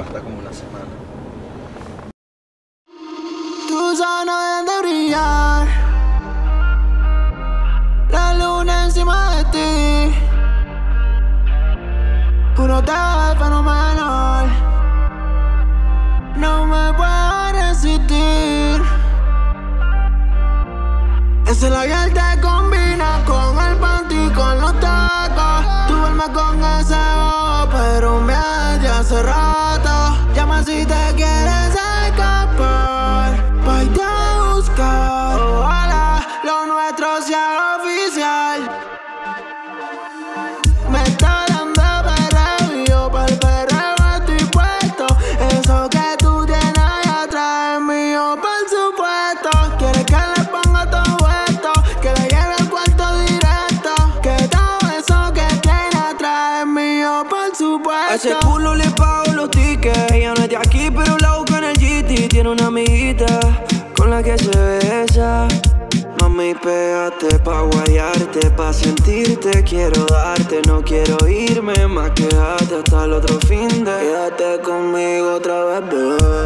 estar como una semana. Tus ojos de brillar, la luna encima de ti. Uno te fenomenal, no me puedo resistir. Ese labial te combina con el panty con los tacos. Hace rato. Si te quieres A ese culo le pago los tickets. Ella no es aquí, pero la busca en el GT. Tiene una amiguita con la que se besa. Mami, pégate pa' guayarte, pa' sentirte. Quiero darte, no quiero irme. Más quédate hasta el otro fin de. Quédate conmigo otra vez, bebé.